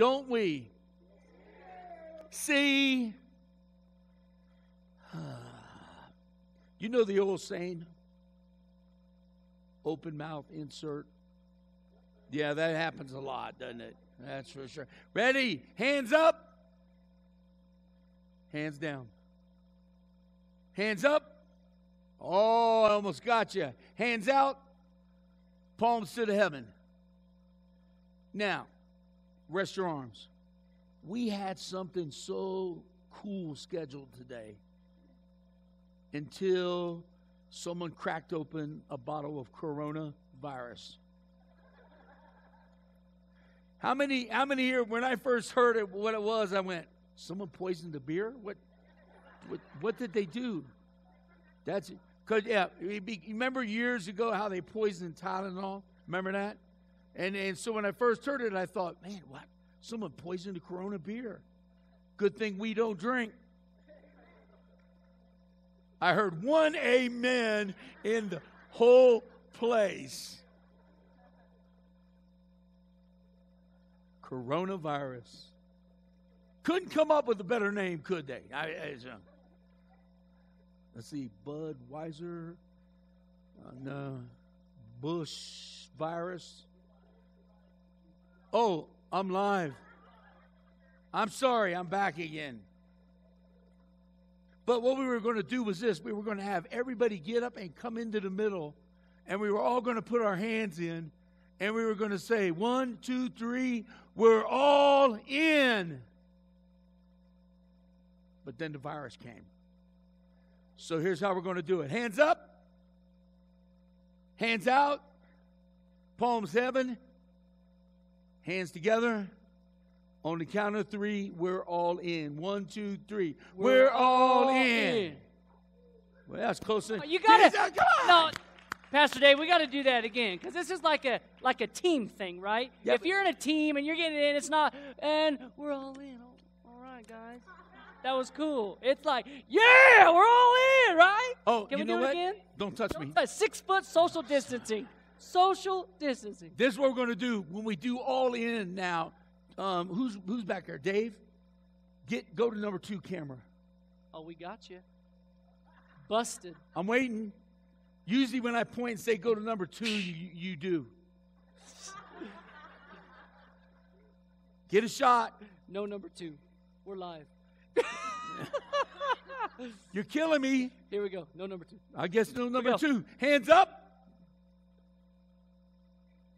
don't we? See, you know the old saying open mouth insert? Yeah, that happens a lot, doesn't it? That's for sure. Ready? Hands up. Hands down. Hands up. Oh, I almost got you. Hands out. Palms to the heaven. Now, rest your arms. We had something so cool scheduled today until someone cracked open a bottle of coronavirus. How many, how many here, when I first heard it, what it was, I went, someone poisoned the beer? What, what, what did they do? That's because, yeah, you remember years ago how they poisoned Tylenol? Remember that? And, and so when I first heard it, I thought, man, what? Someone poisoned the Corona beer. Good thing we don't drink. I heard one amen in the whole place. Coronavirus. Couldn't come up with a better name, could they? I, I, uh, let's see, Budweiser, uh, no, Bush virus. Oh, I'm live. I'm sorry, I'm back again. But what we were going to do was this we were going to have everybody get up and come into the middle, and we were all going to put our hands in, and we were going to say, one, two, three, we're all in. But then the virus came. So here's how we're going to do it hands up, hands out, palms heaven, hands together. On the count of three, we're all in. One, two, three. We're, we're all, all in. in. Well, that's closer. Oh, you got to. No, Pastor Dave, we got to do that again because this is like a like a team thing, right? Yep. If you're in a team and you're getting in, it's not, and we're all in. Oh, all right, guys. That was cool. It's like, yeah, we're all in, right? Oh, Can you we know do what? it again? Don't touch Don't me. Touch. Six foot social distancing. Social distancing. This is what we're going to do when we do all in now. Um, who's who's back there? Dave? Get go to number two camera. Oh, we got you. Busted. I'm waiting. Usually when I point and say go to number two, you, you do. Get a shot. No number two. We're live. You're killing me. Here we go. No number two. I guess no number two. Hands up.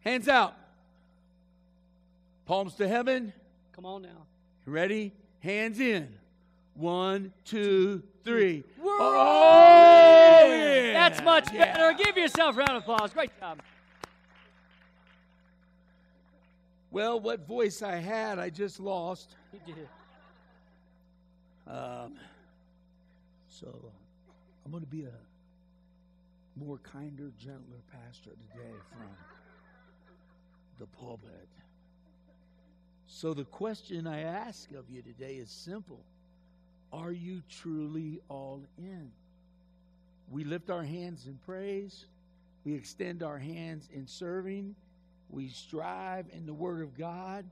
Hands out. Palms to heaven. Come on now. Ready? Hands in. One, two, three. We're oh. That's much yeah. better. Give yourself a round of applause. Great job. Well, what voice I had, I just lost. You did. Um, so I'm going to be a more kinder, gentler pastor today from the pulpit. So the question I ask of you today is simple Are you truly all in? We lift our hands in praise, we extend our hands in serving, we strive in the Word of God,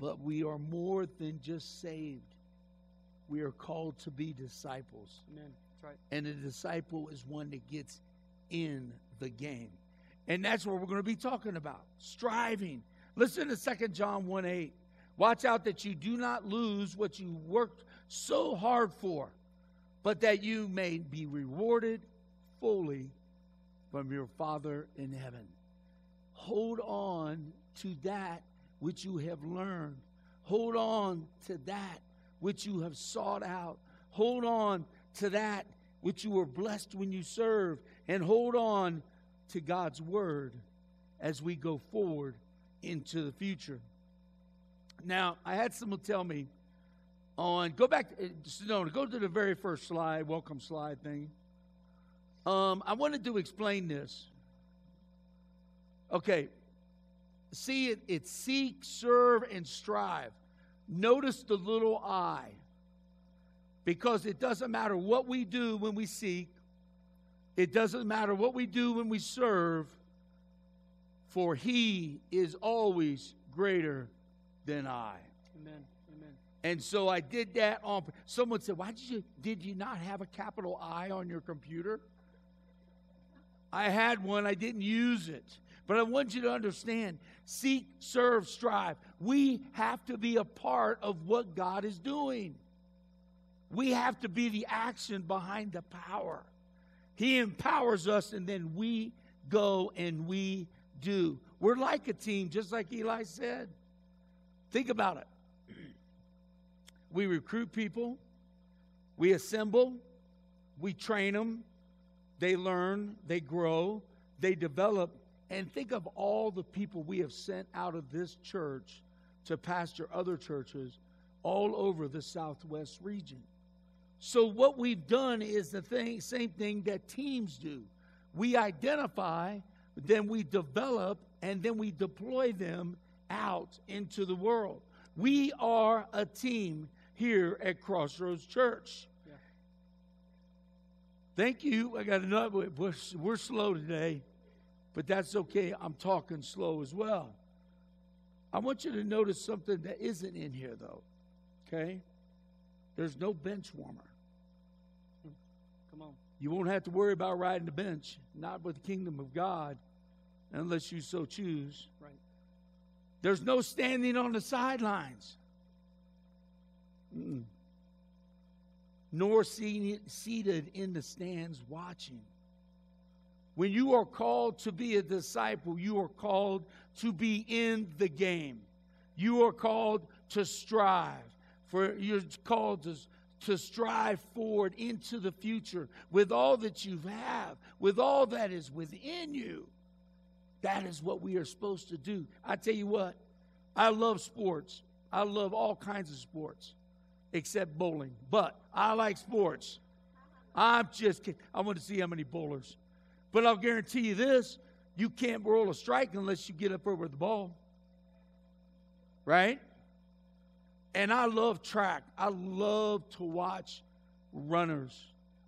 but we are more than just saved. We are called to be disciples. Amen. That's right. And a disciple is one that gets in the game. And that's what we're going to be talking about striving. Listen to 2 John 1 8. Watch out that you do not lose what you worked so hard for, but that you may be rewarded fully from your Father in heaven. Hold on to that which you have learned. Hold on to that which you have sought out. Hold on to that which you were blessed when you served. And hold on to God's word as we go forward into the future. Now, I had someone tell me on, go back, uh, no, go to the very first slide, welcome slide thing. Um, I wanted to explain this. Okay, see it, it's seek, serve, and strive. Notice the little I. Because it doesn't matter what we do when we seek, it doesn't matter what we do when we serve, for He is always greater than I. Amen. Amen. And so I did that on. Someone said, "Why did you did you not have a capital I on your computer?" I had one. I didn't use it, but I want you to understand: seek, serve, strive. We have to be a part of what God is doing. We have to be the action behind the power. He empowers us, and then we go and we do. We're like a team, just like Eli said. Think about it. We recruit people, we assemble, we train them, they learn, they grow, they develop. And think of all the people we have sent out of this church to pastor other churches all over the Southwest region. So, what we've done is the thing, same thing that teams do. We identify, then we develop, and then we deploy them out into the world. We are a team here at Crossroads Church. Yeah. Thank you. I got another. We're, we're slow today, but that's okay. I'm talking slow as well. I want you to notice something that isn't in here, though. Okay? There's no bench warmer. Come on. You won't have to worry about riding the bench, not with the kingdom of God, unless you so choose. Right. There's no standing on the sidelines, Mm-mm. nor seated, seated in the stands watching. When you are called to be a disciple, you are called to be in the game. You are called to strive. For you're called to, to strive forward into the future with all that you have, with all that is within you. That is what we are supposed to do. I tell you what, I love sports. I love all kinds of sports except bowling. But I like sports. I'm just kidding. I want to see how many bowlers. But I'll guarantee you this you can't roll a strike unless you get up over the ball. Right? And I love track. I love to watch runners.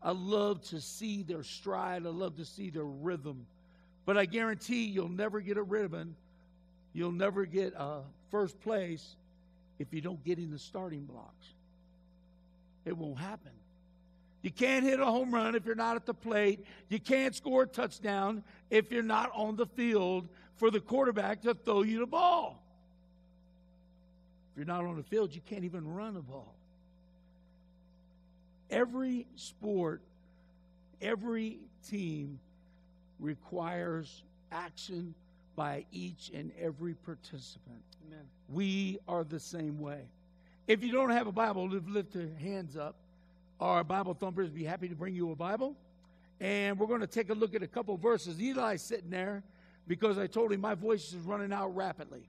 I love to see their stride. I love to see their rhythm. But I guarantee you'll never get a ribbon. You'll never get a first place if you don't get in the starting blocks. It won't happen. You can't hit a home run if you're not at the plate. You can't score a touchdown if you're not on the field for the quarterback to throw you the ball. If you're not on the field, you can't even run a ball. Every sport, every team requires action by each and every participant. Amen. We are the same way. If you don't have a Bible, lift your hands up. Our Bible thumpers be happy to bring you a Bible. And we're going to take a look at a couple verses. Eli's sitting there because I told him my voice is running out rapidly.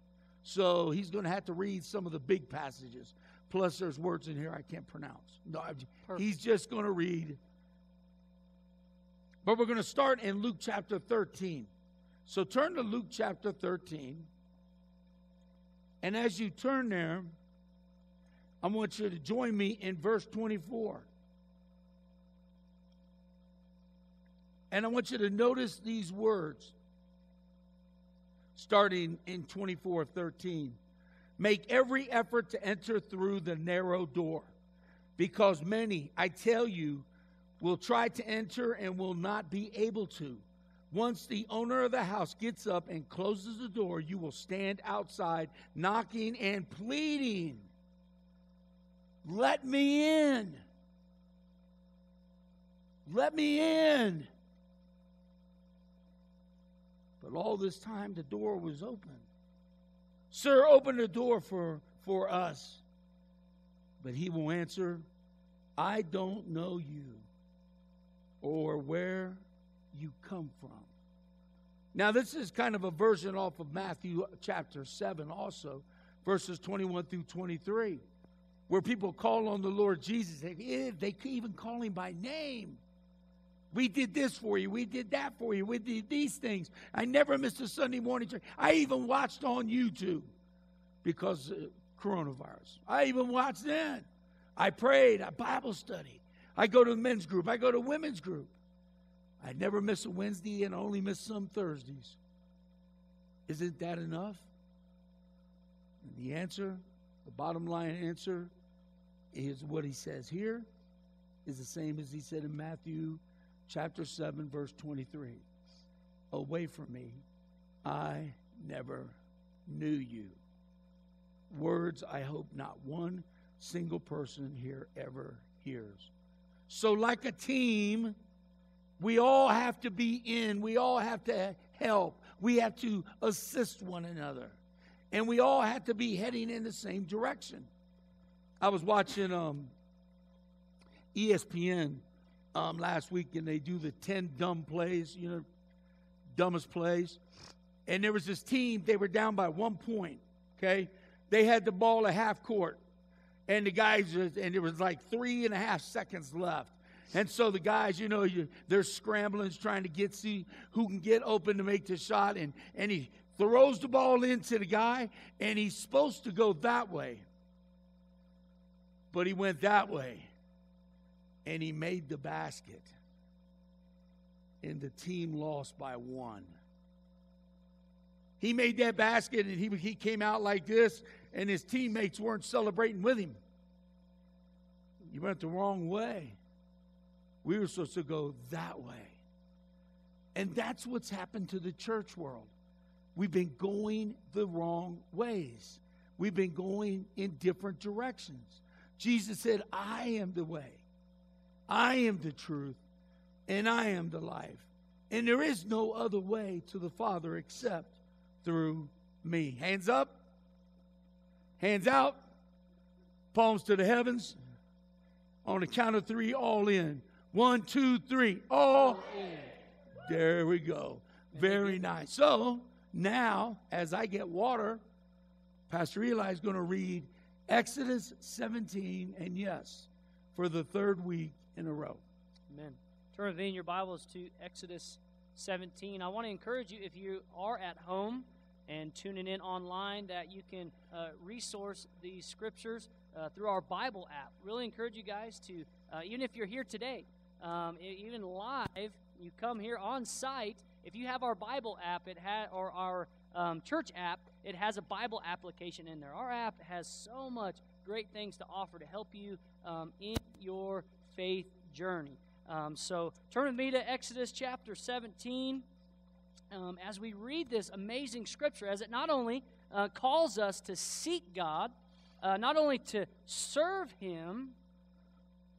So he's going to have to read some of the big passages. Plus, there's words in here I can't pronounce. No, Perfect. he's just going to read. But we're going to start in Luke chapter 13. So turn to Luke chapter 13. And as you turn there, I want you to join me in verse 24. And I want you to notice these words starting in 24 13. Make every effort to enter through the narrow door, because many, I tell you, will try to enter and will not be able to. Once the owner of the house gets up and closes the door, you will stand outside knocking and pleading. Let me in. Let me in. But all this time, the door was open. Sir, open the door for, for us. But he will answer, I don't know you or where you come from. Now, this is kind of a version off of Matthew chapter 7, also, verses 21 through 23, where people call on the Lord Jesus. They, they even call him by name. We did this for you. We did that for you. We did these things. I never missed a Sunday morning church. I even watched on YouTube because of coronavirus. I even watched then. I prayed. I Bible study. I go to the men's group. I go to women's group. I never miss a Wednesday and only miss some Thursdays. Isn't that enough? And the answer, The bottom line answer is what he says here is the same as he said in Matthew chapter 7, verse 23. Away from me, I never knew you. Words I hope not one single person here ever hears. So, like a team, we all have to be in, we all have to help, we have to assist one another, and we all have to be heading in the same direction. I was watching um, ESPN um, last week, and they do the 10 dumb plays, you know, dumbest plays. And there was this team, they were down by one point, okay? They had the ball at half court, and the guys, and there was like three and a half seconds left. And so the guys, you know, you, they're scrambling, trying to get see who can get open to make the shot. And, and he throws the ball into the guy, and he's supposed to go that way. But he went that way, and he made the basket. And the team lost by one. He made that basket, and he, he came out like this, and his teammates weren't celebrating with him. You went the wrong way. We were supposed to go that way. And that's what's happened to the church world. We've been going the wrong ways, we've been going in different directions. Jesus said, I am the way, I am the truth, and I am the life. And there is no other way to the Father except through me. Hands up, hands out, palms to the heavens. On the count of three, all in. One, two, three. All in. There we go. Very nice. So now, as I get water, Pastor Eli is going to read Exodus 17, and yes, for the third week in a row. Amen. Turn with me in your Bibles to Exodus 17. I want to encourage you, if you are at home and tuning in online, that you can uh, resource these scriptures uh, through our Bible app. Really encourage you guys to, uh, even if you're here today, um, even live, you come here on site. If you have our Bible app, it had or our um, church app, it has a Bible application in there. Our app has so much great things to offer to help you um, in your faith journey. Um, so turn with me to Exodus chapter 17 um, as we read this amazing scripture, as it not only uh, calls us to seek God, uh, not only to serve Him,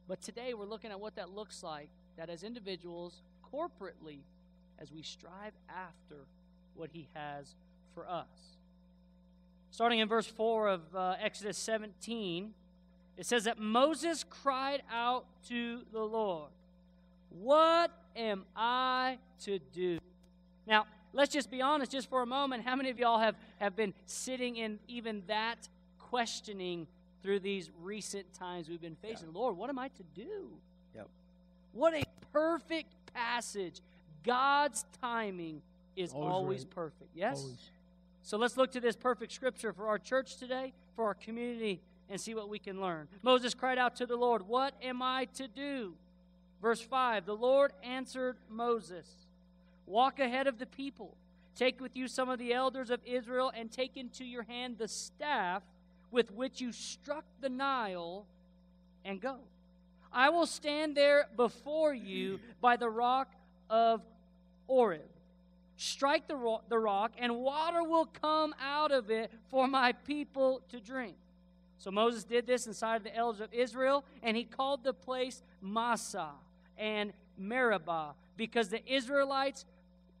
but today we're looking at what that looks like, that as individuals, corporately, as we strive after what He has for us. Starting in verse 4 of uh, Exodus 17, it says that Moses cried out to the Lord, What am I to do? Now, let's just be honest just for a moment. How many of y'all have, have been sitting in even that questioning through these recent times we've been facing. Yeah. Lord, what am I to do? Yep. What a perfect passage. God's timing is always, always right. perfect. Yes? Always. So let's look to this perfect scripture for our church today, for our community, and see what we can learn. Moses cried out to the Lord, What am I to do? Verse 5 The Lord answered Moses, Walk ahead of the people. Take with you some of the elders of Israel, and take into your hand the staff with which you struck the Nile and go. I will stand there before you by the rock of Horeb. Strike the, the rock, and water will come out of it for my people to drink. So Moses did this inside of the elders of Israel, and he called the place Massah and Meribah because the Israelites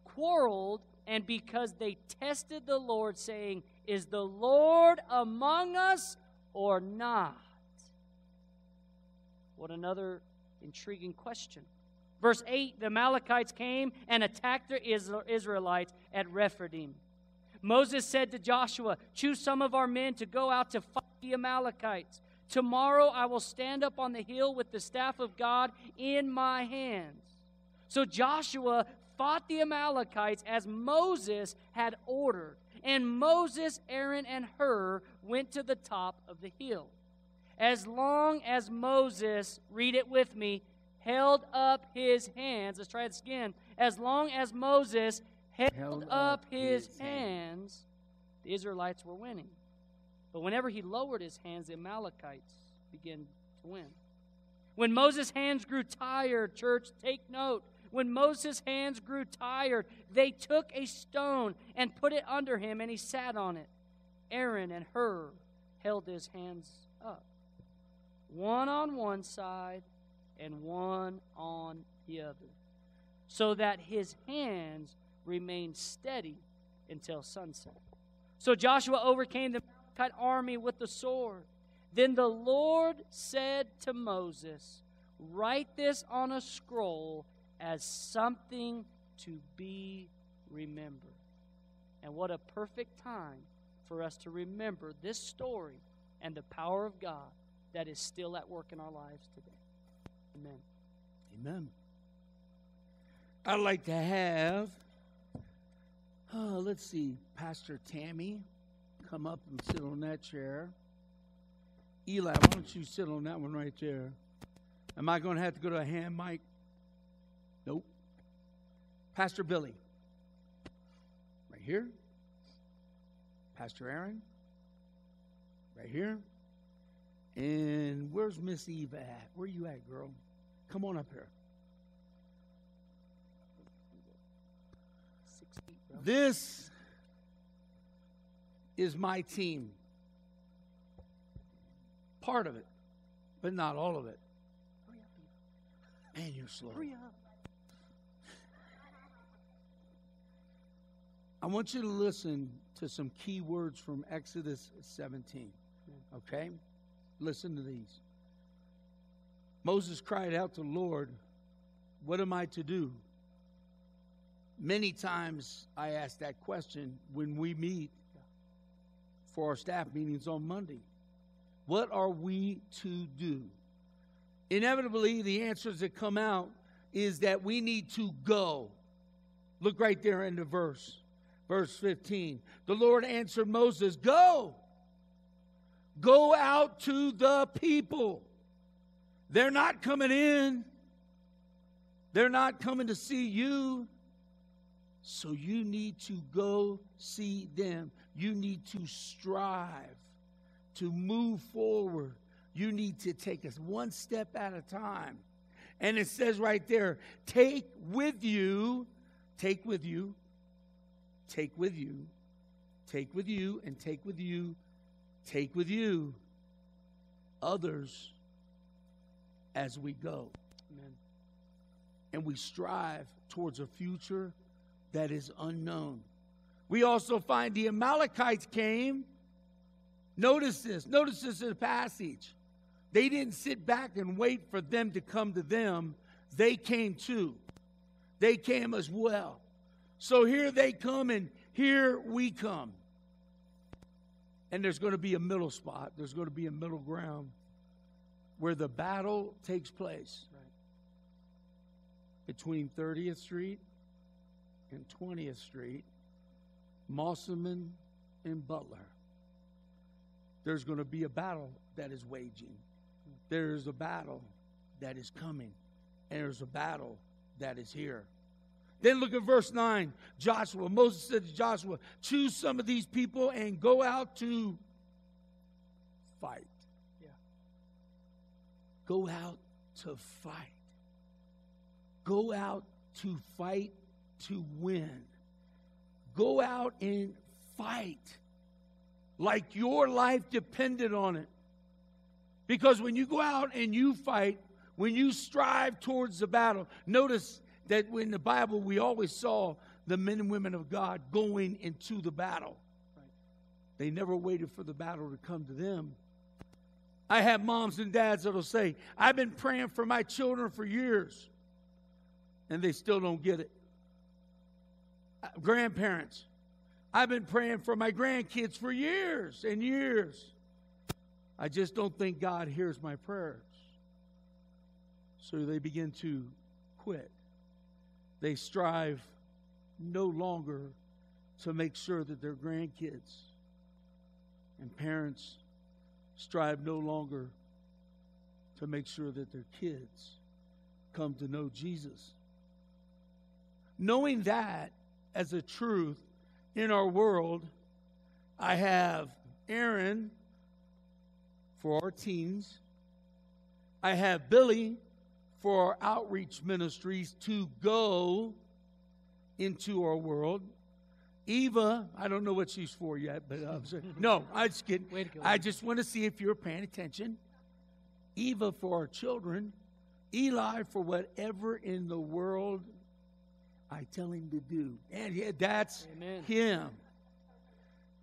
quarreled and because they tested the Lord, saying, is the Lord among us or not? What another intriguing question. Verse 8 the Amalekites came and attacked the Israelites at Rephidim. Moses said to Joshua, Choose some of our men to go out to fight the Amalekites. Tomorrow I will stand up on the hill with the staff of God in my hands. So Joshua fought the Amalekites as Moses had ordered. And Moses, Aaron, and Hur went to the top of the hill. As long as Moses, read it with me, held up his hands, let's try this again. As long as Moses held, up, his, hands, the Israelites were winning. But whenever he lowered his hands, the Amalekites began to win. When Moses' hands grew tired, church, take note. When Moses' hands grew tired, they took a stone and put it under him, and he sat on it. Aaron and Hur held his hands up, one on one side and one on the other, so that his hands remained steady until sunset. So Joshua overcame the Amalekite army with the sword. Then the Lord said to Moses, Write this on a scroll as something to be remembered. And what a perfect time for us to remember this story and the power of God that is still at work in our lives today. Amen. Amen. I'd like to have, oh, let's see, Pastor Tammy come up and sit on that chair. Eli, why don't you sit on that one right there? Am I going to have to go to a hand mic? Nope. Pastor Billy. Right here. Pastor Aaron. Right here. And where's Miss Eva at? Where you at, girl? Come on up here. This is my team. Part of it, but not all of it. Man, you're slow. Hurry up. I want you to listen to some key words from Exodus 17. Hmm. Okay? Listen to these. Moses cried out to the Lord, What am I to do? Many times I ask that question when we meet for our staff meetings on Monday. What are we to do? Inevitably, the answers that come out is that we need to go. Look right there in the verse, verse 15. The Lord answered Moses, Go, go out to the people. They're not coming in, they're not coming to see you. So you need to go see them. You need to strive to move forward. You need to take us one step at a time. And it says right there take with you, take with you, take with you, take with you, and take with you, take with you others as we go. Amen. And we strive towards a future that is unknown. We also find the Amalekites came. Notice this. Notice this in the passage. They didn't sit back and wait for them to come to them. They came too. They came as well. So here they come and here we come. And there's going to be a middle spot. There's going to be a middle ground where the battle takes place Right. between 30th Street and 20th Street, Mosselman and Butler. There's going to be a battle that is waging. There's a battle that is coming. And there's a battle that is here. Then look at verse 9. Joshua, Moses said to Joshua, choose some of these people and go out to fight. Yeah. Go out to fight. Go out to fight to win. Go out and fight like your life depended on it. Because when you go out and you fight, when you strive towards the battle, notice that in the Bible we always saw the men and women of God going into the battle. They never waited for the battle to come to them. I have moms and dads that'll say, I've been praying for my children for years, and they still don't get it. Uh, Grandparents, I've been praying for my grandkids for years and years. I just don't think God hears my prayers. So they begin to quit. They strive no longer to make sure that their grandkids and parents strive no longer to make sure that their kids come to know Jesus. Knowing that as a truth in our world, I have Aaron for our teens. I have Billy for our outreach ministries to go into our world. Eva, I don't know what she's for yet, but uh, no, I just kidding. I just want to see if you're paying attention. Eva for our children, Eli for whatever in the world I tell him to do. And yeah, that's Amen. him.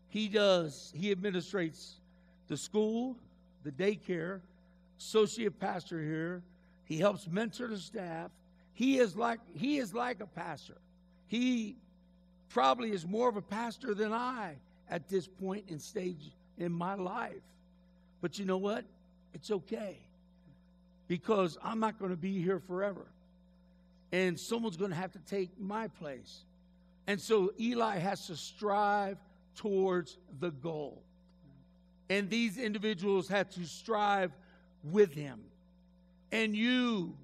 He does, he administrates the school, the daycare, associate pastor here. He helps mentor the staff. He is like he is like a pastor. He probably is more of a pastor than I at this point in stage in my life. But you know what? It's okay. Because I'm not going to be here forever. And someone's going to have to take my place. And so Eli has to strive towards the goal. And these individuals had to strive with him. And you,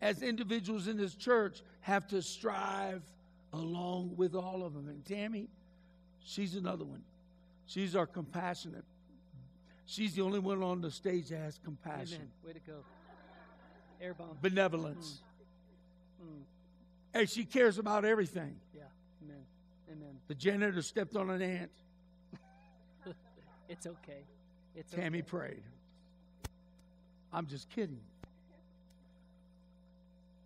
as individuals in this church, have to strive along with all of them. And Tammy, she's another one. She's our compassionate. She's the only one on the stage that has compassion, Amen. Way to go. Air bomb. benevolence. Mm-hmm. Mm. Hey, she cares about everything. Yeah. Amen. Amen. The janitor stepped on an ant. It's okay. It's Tammy okay. prayed. I'm just kidding.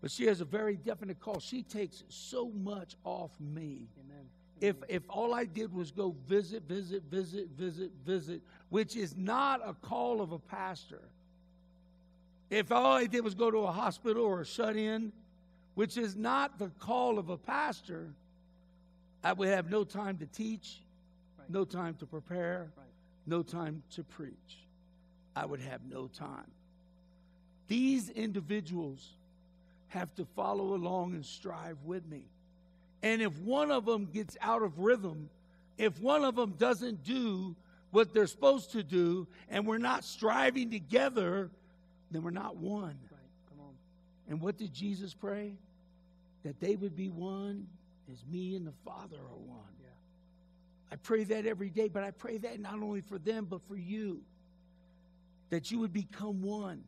But she has a very definite call. She takes so much off me. Amen. If if all I did was go visit, visit, visit, visit, visit, which is not a call of a pastor. If all I did was go to a hospital or a shut in, which is not the call of a pastor, I would have no time to teach, Right. no time to prepare, Right. no time to preach. I would have no time. These individuals have to follow along and strive with me. And if one of them gets out of rhythm, if one of them doesn't do what they're supposed to do, and we're not striving together, then we're not one. Right. Come on. And what did Jesus pray? That they would be one as me and the Father are one. Yeah. I pray that every day, but I pray that not only for them, but for you. That you would become one.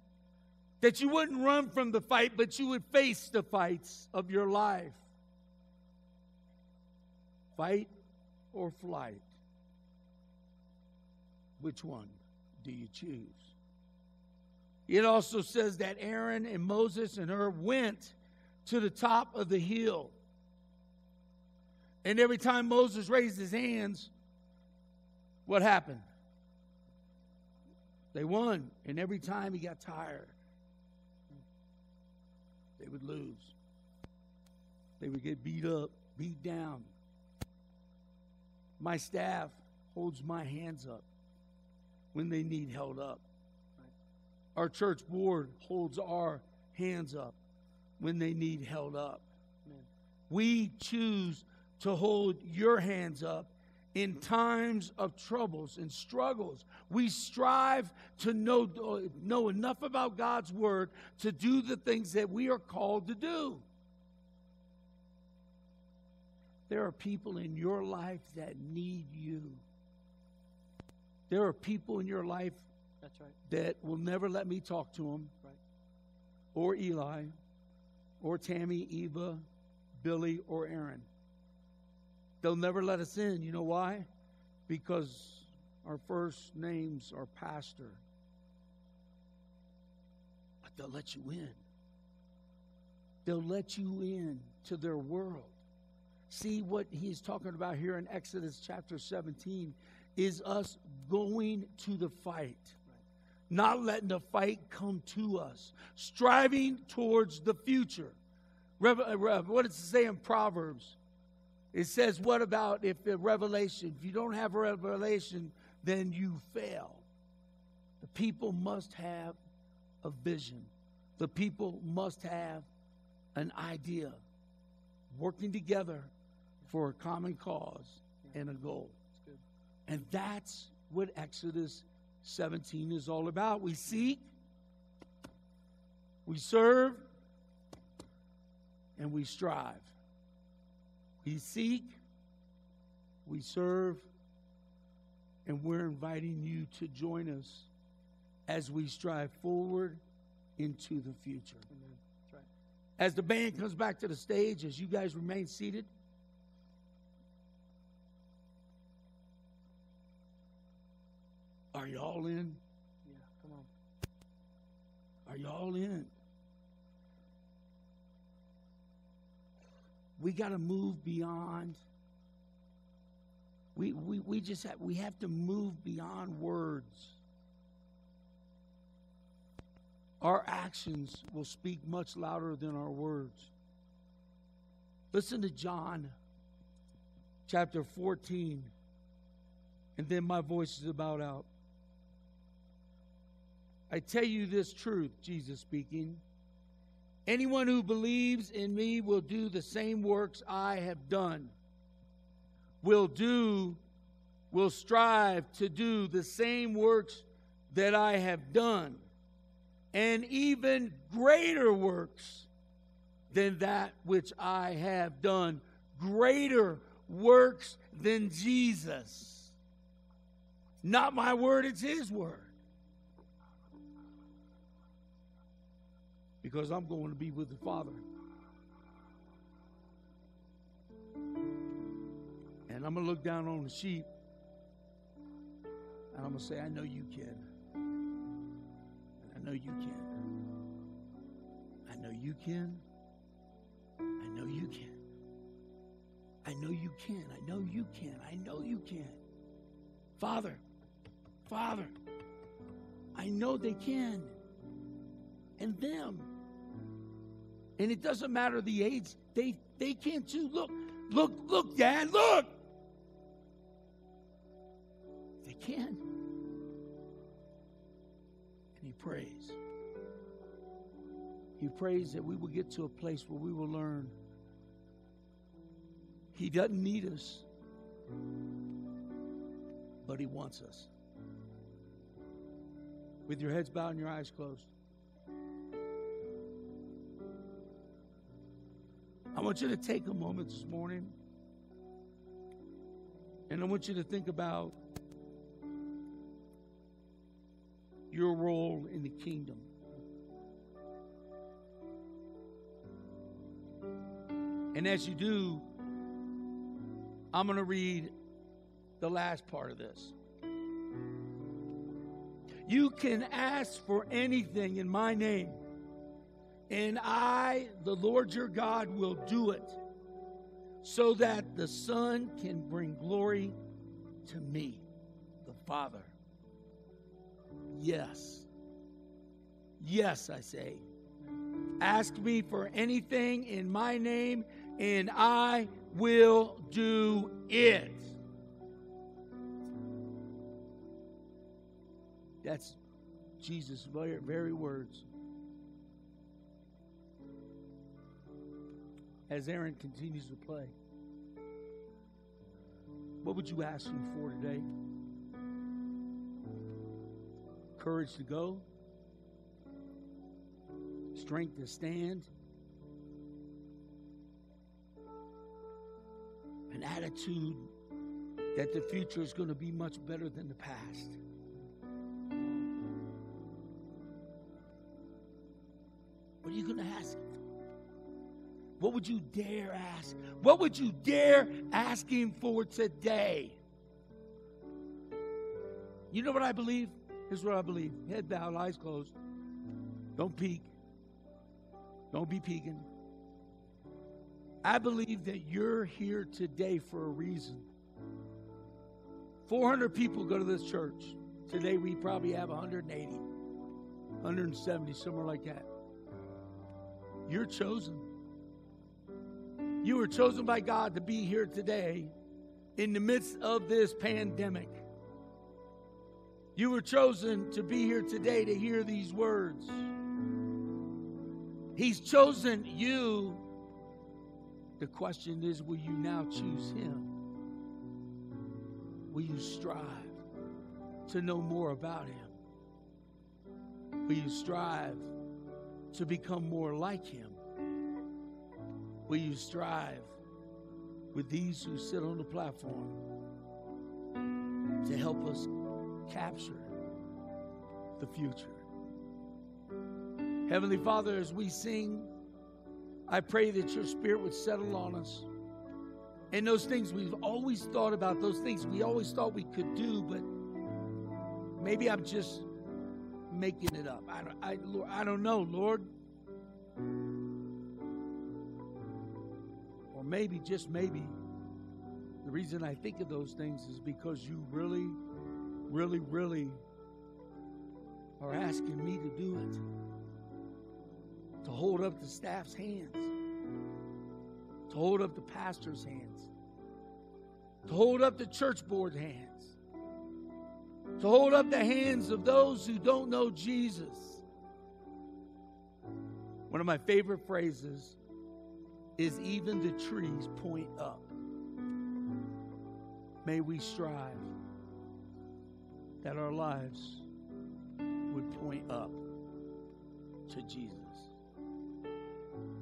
That you wouldn't run from the fight, but you would face the fights of your life. Fight or flight? Which one do you choose? It also says that Aaron and Moses and Hur went to the top of the hill. And every time Moses raised his hands, what happened? They won. And every time he got tired, they would lose. They would get beat up, beat down. My staff holds my hands up when they need held up. Our church board holds our hands up when they need held up. Amen. We choose to hold your hands up in times of troubles and struggles. We strive to know, know enough about God's word to do the things that we are called to do. There are people in your life that need you. There are people in your life That's right. that will never let me talk to him. Right. or Eli, or Tammy, Eva, Billy, or Aaron. They'll never let us in. You know why? Because our first names are pastor. But they'll let you in. They'll let you in to their world. See what he's talking about here in Exodus chapter 17 is us going to the fight not letting the fight come to us, striving towards the future. Uh, what does it say in Proverbs? It says, What about if the revelation? If you don't have a revelation, then you fail. The people must have a vision, the people must have an idea, working together for a common cause and a goal. And that's what Exodus 17 is all about. We seek, we serve, and we strive. We seek, we serve, and we're inviting you to join us as we strive forward into the future. As the band comes back to the stage, as you guys remain seated, are you all in? Yeah, come on. Are you all in? We got to move beyond. We, we, we just have, we have to move beyond words. Our actions will speak much louder than our words. Listen to John chapter 14, and then my voice is about out. I tell you this truth, Jesus speaking. Anyone who believes in me will do the same works I have done. Will do, will strive to do the same works that I have done and even greater works than that which I have done. Greater works than Jesus. Not my word, it's His word. Because I'm going to be with the Father. And I'm going to look down on the sheep and I'm going to say, I know you can. I know you can. I know you can. I know you can. I know you can. I know you can. I know you can. Father, Father, I know they can. And them. And it doesn't matter the age, they they can too. Look, look, look, Dad, look. They can And he prays. He prays that we will get to a place where we will learn He doesn't need us, but He wants us. With your heads bowed and your eyes closed. I want you to take a moment this morning and I want you to think about your role in the kingdom. And as you do, I'm going to read the last part of this. You can ask for anything in my name, and I, the Lord your God, will do it so that the Son can bring glory to me, the Father. Yes. Yes, I say. Ask me for anything in my name, and I will do it. That's Jesus' very, words. As Aaron continues to play, what would you ask him for today? courage to go, strength to stand, an attitude that the future is going to be much better than the past. What are you going to ask him What would you dare ask? What would you dare ask him for today? You know what I believe? Here's what I believe head bowed, eyes closed. Don't peek. Don't be peeking. I believe that you're here today for a reason. 400 people go to this church. Today we probably have 180, 170, somewhere like that. You're chosen. You were chosen by God to be here today in the midst of this pandemic. You were chosen to be here today to hear these words. He's chosen you. The question is will you now choose Him? Will you strive to know more about Him? Will you strive to become more like Him? Will you strive with these who sit on the platform to help us capture the future. Heavenly Father, as we sing, I pray that your spirit would settle on us. And those things we've always thought about, those things we always thought we could do, but maybe I'm just making it up. I don't, I, Lord, I don't know, Lord. Maybe, just maybe, the reason I think of those things is because you really, really, really are asking me to do it. To hold up the staff's hands, to hold up the pastor's hands, to hold up the church board hands, to hold up the hands of those who don't know Jesus. One of my favorite phrases is even the trees point up. May we strive that our lives would point up to Jesus.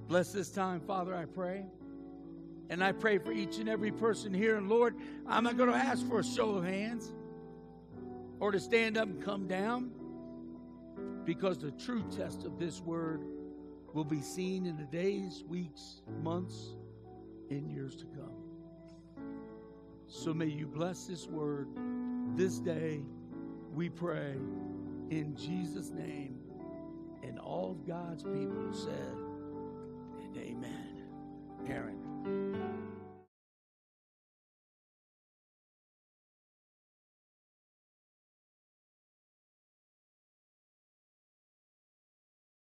Bless this time, Father, I pray. And I pray for each and every person here. And Lord, I'm not going to ask for a show of hands or to stand up and come down because the true test of this word will be seen in the days, weeks, months, and years to come. So may you bless this word this day, we pray, in Jesus' name. And all of God's people said, and amen. Aaron.